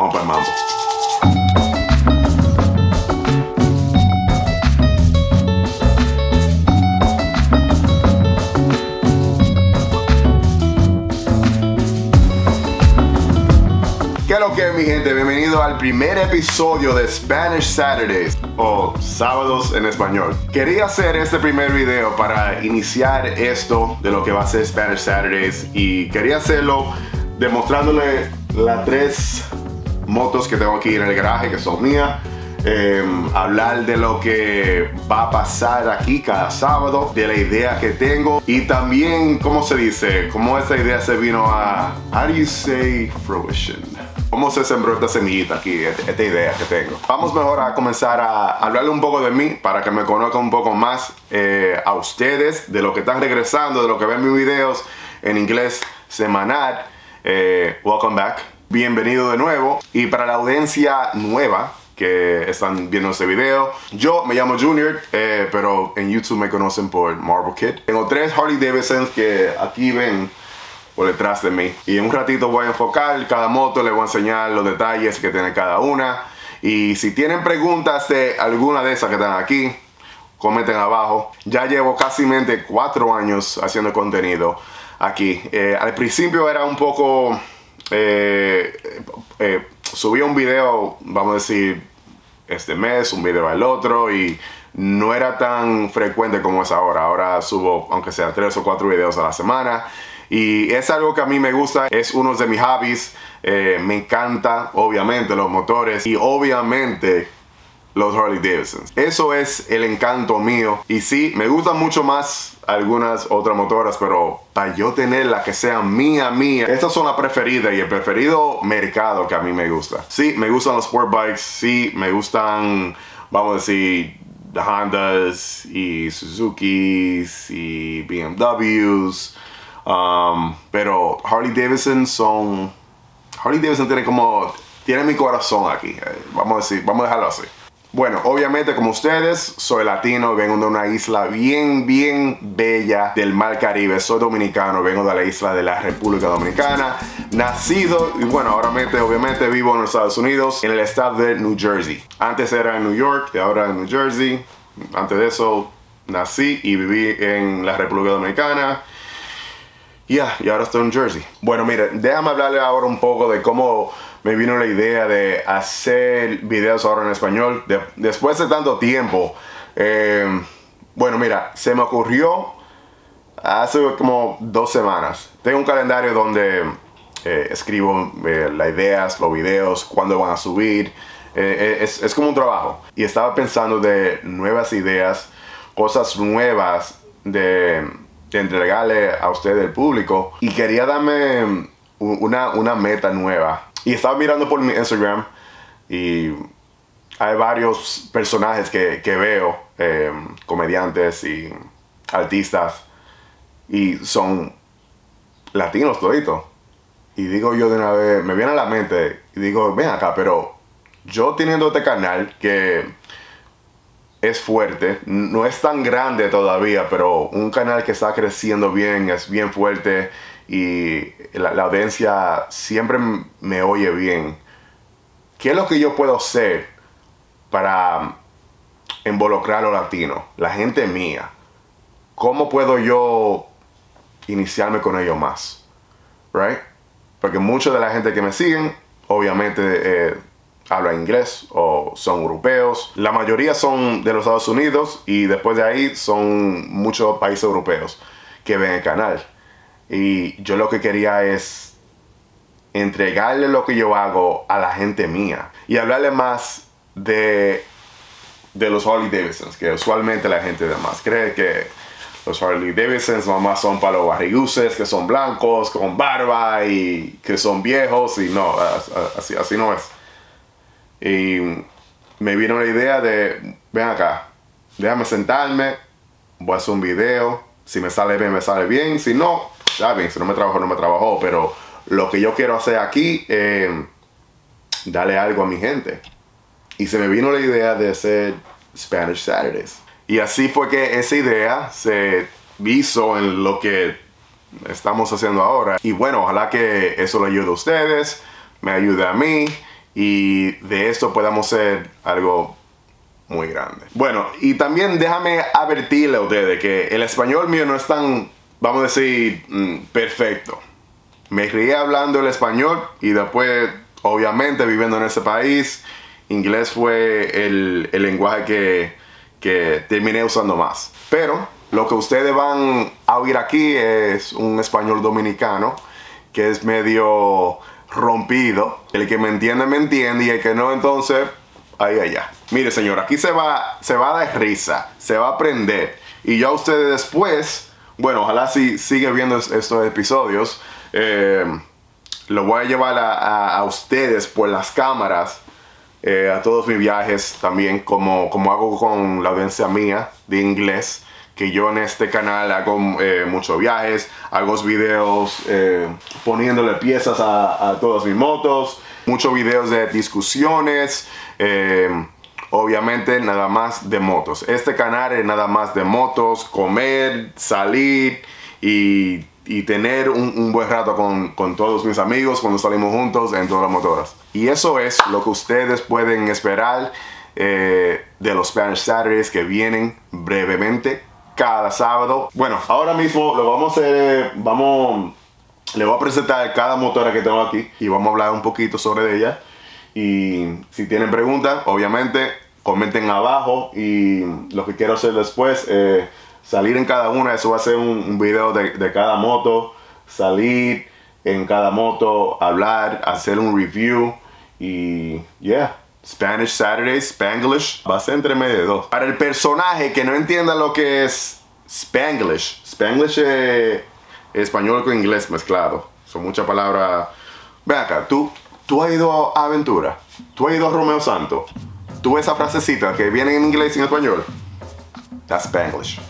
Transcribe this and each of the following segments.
Vamos para el mambo. ¿Qué es lo que mi gente? Bienvenido al primer episodio de Spanish Saturdays o sábados en español. Quería hacer este primer video para iniciar esto de lo que va a ser Spanish Saturdays y quería hacerlo demostrándole las tres motos que tengo aquí en el garaje que son mías. eh, hablar de lo que va a pasar aquí cada sábado, de la idea que tengo y también, ¿cómo se dice? Cómo esta idea se vino a... How do you say fruition? ¿Cómo se sembró esta semillita aquí, esta idea que tengo? Vamos mejor a comenzar a hablarle un poco de mí para que me conozcan un poco más eh, a ustedes, de lo que están regresando, de lo que ven mis videos en inglés semanal. Eh, welcome back. Bienvenido de nuevo. Y para la audiencia nueva que están viendo este video, yo me llamo Junior, eh, pero en YouTube me conocen por Marble Kid. Tengo tres Harley Davidsons que aquí ven por detrás de mí. Y en un ratito voy a enfocar cada moto, les voy a enseñar los detalles que tiene cada una. Y si tienen preguntas de alguna de esas que están aquí, comenten abajo. Ya llevo casi cuatro años haciendo contenido aquí. Eh, al principio era un poco... eh, eh, subía un video, vamos a decir, este mes, un video al otro y no era tan frecuente como es ahora. Ahora subo, aunque sea tres o cuatro videos a la semana. Y es algo que a mí me gusta, es uno de mis hobbies. Eh, me encanta, obviamente, los motores y obviamente los Harley Davidson. Eso es el encanto mío. Y sí, me gustan mucho más algunas otras motoras, pero para yo tener la que sea mía, mía, estas son las preferidas y el preferido mercado que a mí me gusta. Sí, me gustan los sport bikes, sí, me gustan, vamos a decir, Hondas y Suzuki's y BMWs. Um, pero Harley Davidson son. Harley Davidson tiene como. Tiene mi corazón aquí. eh, Vamos a decir, vamos a dejarlo así. Bueno, obviamente como ustedes, soy latino, vengo de una isla bien, bien bella del Mar Caribe. Soy dominicano, vengo de la isla de la República Dominicana. Nacido, y bueno, ahora mente- obviamente vivo en los Estados Unidos, en el estado de New Jersey. Antes era en New York y ahora en New Jersey. Antes de eso, nací y viví en la República Dominicana. Ya, y ahora estoy en Jersey. Bueno, mire, déjame hablarle ahora un poco de cómo me vino la idea de hacer videos ahora en español. De- después de tanto tiempo, eh, bueno, mira, se me ocurrió hace como dos semanas. Tengo un calendario donde eh, escribo eh, las ideas, los videos, cuándo van a subir. Es, es como un trabajo. Y estaba pensando de nuevas ideas, cosas nuevas de, de entregarle a usted, el público. Y quería darme una, una meta nueva. Y estaba mirando por mi Instagram y hay varios personajes que, que veo, eh, comediantes y artistas, y son latinos toditos. Y digo yo de una vez, me viene a la mente, y digo, ven acá, pero yo teniendo este canal que es fuerte, no es tan grande todavía, pero un canal que está creciendo bien, es bien fuerte y la, audiencia siempre me oye bien. ¿Qué es lo que yo puedo hacer para involucrar a los latinos, la gente mía? ¿Cómo puedo yo iniciarme con ellos más? Right? Porque mucha de la gente que me siguen, obviamente, eh, habla inglés o son europeos. La mayoría son de los Estados Unidos y después de ahí son muchos países europeos que ven el canal. Y yo lo que quería es entregarle lo que yo hago a la gente mía y hablarle más de, de los Harley Davidsons, que usualmente la gente de más cree que los Harley Davidsons nomás son para los barriguces, que son blancos, con barba y que son viejos y no, as- así, así no es. Y me vino la idea de, ven acá, déjame sentarme, voy a hacer un video, si me sale bien, me sale bien, si no, ya bien, si no me trabajó, no me trabajó, pero lo que yo quiero hacer aquí es darle algo a mi gente. Y se me vino la idea de hacer Spanish Saturdays. Y así fue que esa idea se hizo en lo que estamos haciendo ahora. Y bueno, ojalá que eso le ayude a ustedes, me ayude a mí y de esto podamos ser algo muy grande. Bueno, y también déjame advertirle a ustedes que el español mío no es tan, vamos a decir, mm, perfecto. Me crié hablando el español y después, obviamente, viviendo en ese país, inglés fue el, el lenguaje que, que terminé usando más. Pero lo que ustedes van a oír aquí es un español dominicano que es medio rompido. El que me entiende, me entiende y el que no, entonces, ahí allá. Mire, señor, aquí se va, se va a dar risa, se va a aprender. Y ya ustedes después, bueno, ojalá si sigue viendo estos episodios, eh, lo voy a llevar a, ustedes por las cámaras, eh, a todos mis viajes también, como, como hago con la audiencia mía de inglés que yo en este canal hago eh, muchos viajes, hago videos eh, poniéndole piezas a, todas mis motos, muchos videos de discusiones, eh, obviamente nada más de motos. Este canal es nada más de motos, comer, salir y, tener un, buen rato con, todos mis amigos cuando salimos juntos en todas las motoras. Y eso es lo que ustedes pueden esperar de los Spanish Saturdays que vienen brevemente cada sábado. Bueno, ahora mismo lo vamos a hacer, vamos, le voy a presentar cada motora que tengo aquí y vamos a hablar un poquito sobre ella. Y si tienen preguntas, obviamente comenten abajo y lo que quiero hacer después, es salir en cada una, eso va a ser un, video de, de, cada moto, salir en cada moto, hablar, hacer un review y yeah. Spanish Saturdays, Spanglish, va a ser entre medio de dos. Para el personaje que no entienda lo que es Spanglish, Spanglish es español con inglés mezclado. Son muchas palabras. Ven acá, ¿tú, tú has ido a Aventura, tú has ido a Romeo Santo, tú esa frasecita que viene en inglés y en español. That's Spanglish.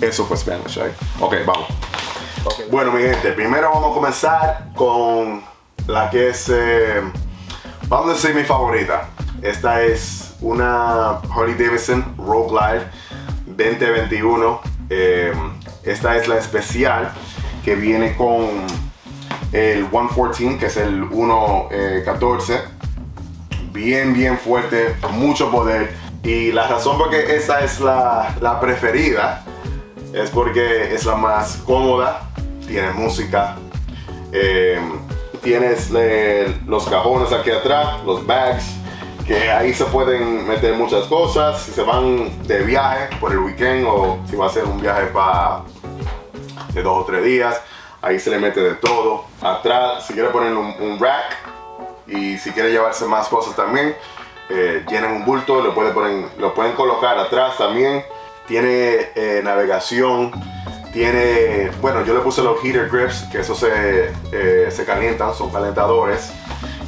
Eso fue Spanglish ahí. Ok, vamos. Bueno, mi gente, primero vamos a comenzar con la que es, eh, vamos a decir mi favorita. Esta es una Harley Davidson Road Glide 2021. Eh, esta es la especial que viene con el 114, que es el 114. bien, bien fuerte, mucho poder. Y la razón por que esta es la, preferida es porque es la más cómoda, tiene música, eh, tienes eh, los cajones aquí atrás, los bags, que ahí se pueden meter muchas cosas. Si se van de viaje por el weekend o si va a ser un viaje para de dos o tres días, ahí se le mete de todo. Atrás, si quiere poner un, rack y si quiere llevarse más cosas también, eh, tienen un bulto, lo, puede poner, lo pueden colocar atrás también. Tiene eh, navegación, tiene, bueno, yo le puse los heater grips, que eso se, eh, se calientan, son calentadores.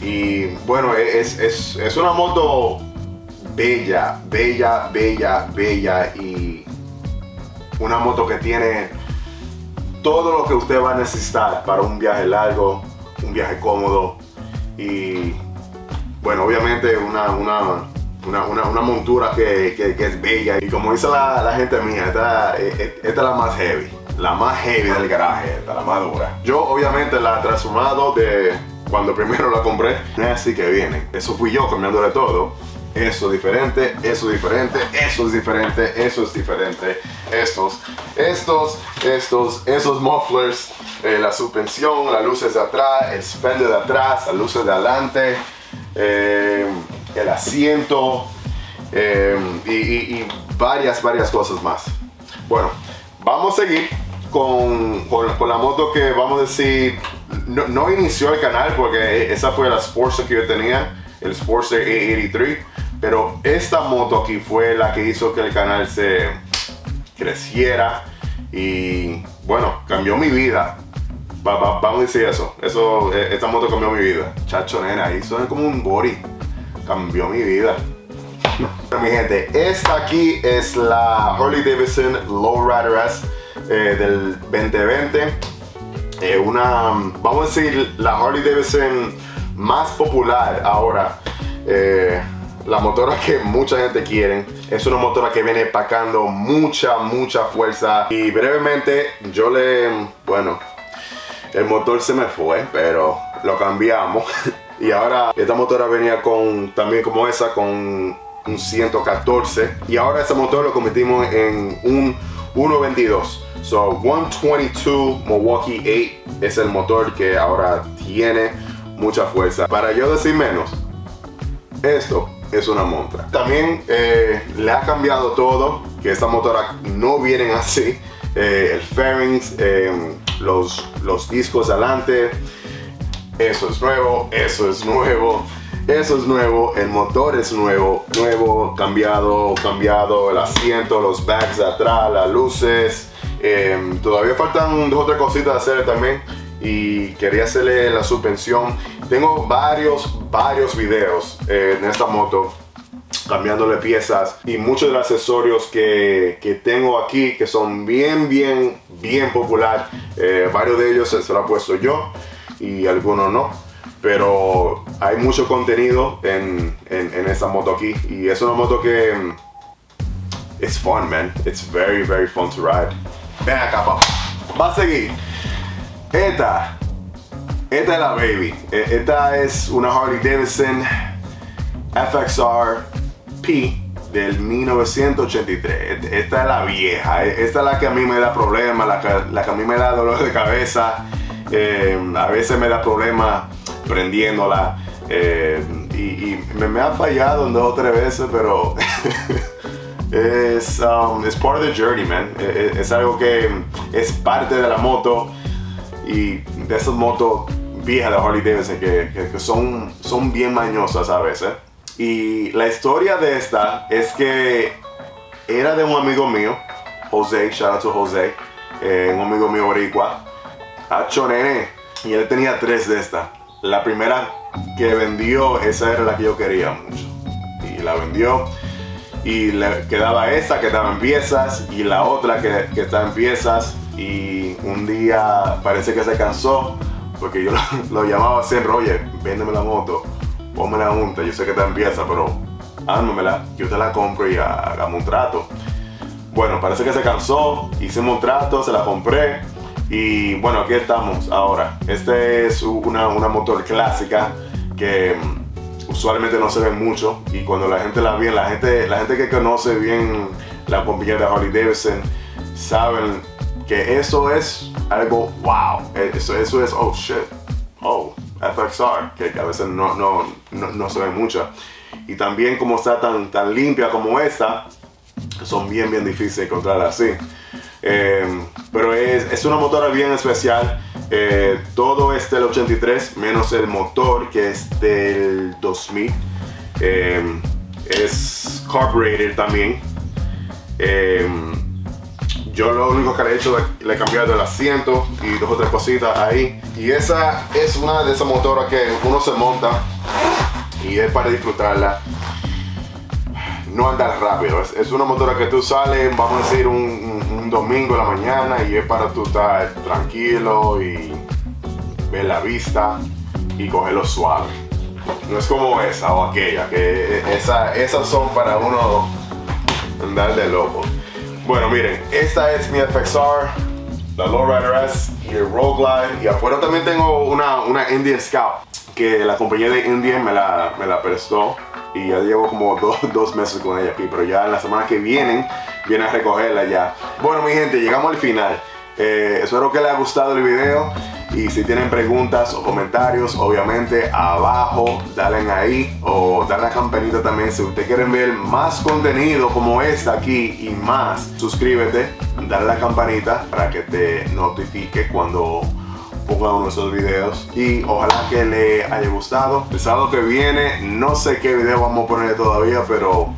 Y bueno, es, es, es una moto bella, bella, bella, bella y una moto que tiene todo lo que usted va a necesitar para un viaje largo, un viaje cómodo y bueno, obviamente una, una, una, una montura que, que, es bella y como dice la, la gente mía, esta, esta, es la más heavy, la más heavy del garaje, esta, la más dura. Yo obviamente la he transformado de cuando primero la compré, así que viene. Eso fui yo cambiándole todo. Eso es diferente, eso es diferente, eso es diferente, eso es diferente. Estos, estos, estos, esos mufflers, eh, la suspensión, las luces de atrás, el fender de atrás, las luces de adelante, eh, el asiento eh, y, y, varias, varias cosas más. Bueno, vamos a seguir con, con, la moto que vamos a decir, no, inició el canal porque esa fue la Sportster que yo tenía, el Sportster A83, pero esta moto aquí fue la que hizo que el canal se creciera y bueno, cambió mi vida. vamos a decir eso, eso, e, esta moto cambió mi vida. Chacho nena, hizo como un body, cambió mi vida. mi gente, esta aquí es la Harley Davidson Lowrider S eh, del 2020. Eh, una, vamos a decir, la Harley Davidson más popular ahora. Eh, la motora que mucha gente quiere. Es una motora que viene pacando mucha, mucha fuerza. Y brevemente, yo le, bueno, el motor se me fue, pero lo cambiamos. Y ahora esta motora venía con también como esa, con un 114. Y ahora este motor lo convertimos en un 122. So 122 Milwaukee 8 es el motor que ahora tiene mucha fuerza. Para yo decir menos, esto es una montra. También eh, le ha cambiado todo, que esta motora no vienen así. Eh, el fairings, eh, los, los discos adelante, eso es nuevo, eso es nuevo. Eso es nuevo, el motor es nuevo, nuevo, cambiado, cambiado, el asiento, los bags de atrás, las luces. Todavía faltan dos o tres cositas de hacer también y quería hacerle la suspensión. Tengo varios, varios videos eh, en esta moto cambiándole piezas y muchos de los accesorios que, que tengo aquí que son bien, bien, bien popular. Eh, varios de ellos se, lo he puesto yo y algunos no. Pero hay mucho contenido en, en, en esta moto aquí y es una moto que mm, es fun, man. It's very, very fun to ride. Ven acá, papá. Va a seguir. Esta, esta es la baby. E, esta es una Harley Davidson FXR P del 1983. Esta es la vieja. E, esta es la que a mí me da problemas, la que, a mí me da dolor de cabeza. Eh, a veces me da problemas prendiéndola. Eh, y, me, ha fallado dos o tres veces, pero es um, part of the journey, man. E, es algo que es parte de la moto y de esas motos viejas de Harley Davidson que, son, son bien mañosas a veces. Y la historia de esta es que era de un amigo mío, José, shout out to José, eh, un amigo mío boricua, Hacho y él tenía tres de estas. La primera que vendió, esa era la que yo quería mucho. Y la vendió y le quedaba esa que estaba en piezas y la otra que, que está en piezas y un día parece que se cansó porque yo lo, llamaba así, Roger, véndeme la moto, ponme la junta, yo sé que está en pieza, pero ármamela, yo te la compro y hagamos un trato. Bueno, parece que se cansó, hicimos un trato, se la compré y bueno, aquí estamos ahora. Este es una, una motor clásica que usualmente no se ve mucho y cuando la gente la ve, la gente, la gente que conoce bien la compañía de Harley Davidson saben que eso es algo wow. Eso, eso es, oh shit, oh, FXR, que, a veces no, no, no, se ve mucho. Y también como está tan, tan limpia como esta, son bien, bien difíciles de encontrar así. Eh, pero es, es, una motora bien especial. Eh, todo es del 83, menos el motor que es del 2000. Eh, es carbureted también. Yo lo único que le he hecho es le he cambiado el asiento y dos o tres cositas ahí. Y esa es una de esas motoras que uno se monta y es para disfrutarla. No andar rápido, es, una motora que tú sales, vamos a decir, un, domingo en la mañana y es para tú estar tranquilo y ver la vista y cogerlo suave. No es como esa o aquella, que esa, esas son para uno andar de loco. Bueno, miren, esta es mi FXR, la Lowrider S y el Rogue Glide. Y afuera también tengo una, una Indian Scout que la compañía de Indian me la, me la prestó y ya llevo como dos, meses con ella aquí, pero ya en la semana que vienen viene a recogerla ya. Bueno mi gente, llegamos al final. Eh, espero que les haya gustado el video y si tienen preguntas o comentarios, obviamente abajo, dale ahí o dale la campanita también. Si ustedes quieren ver más contenido como este aquí y más, suscríbete, dale la campanita para que te notifique cuando ponga uno de esos videos y ojalá que le haya gustado. El sábado que viene, no sé qué video vamos a poner todavía, pero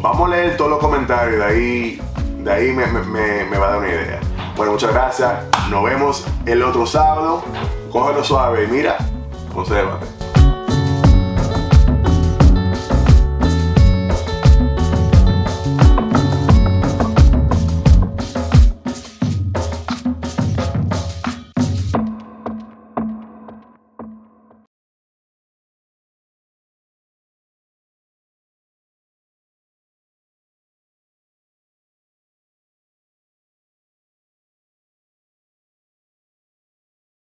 vamos a leer todos los comentarios de ahí de ahí me, va a dar una idea. Bueno, muchas gracias. Nos vemos el otro sábado. Cógelo suave y mira, consérvate.